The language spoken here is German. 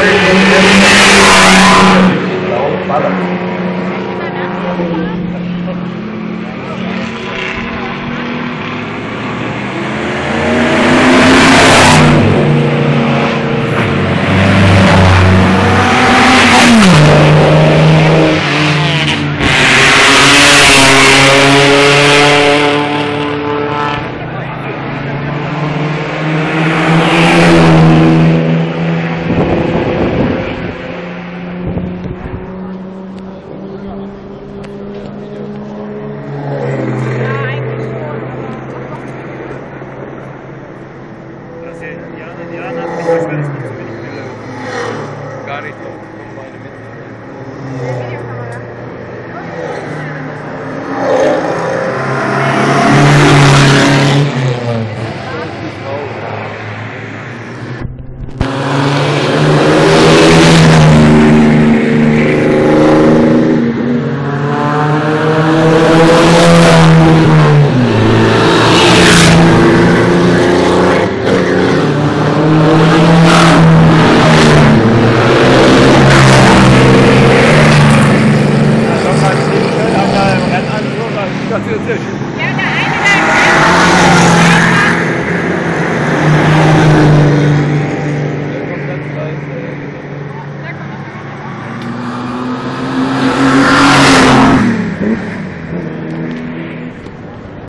Thank you. Jahren und Jahren hat sich das gar nicht so. Amen.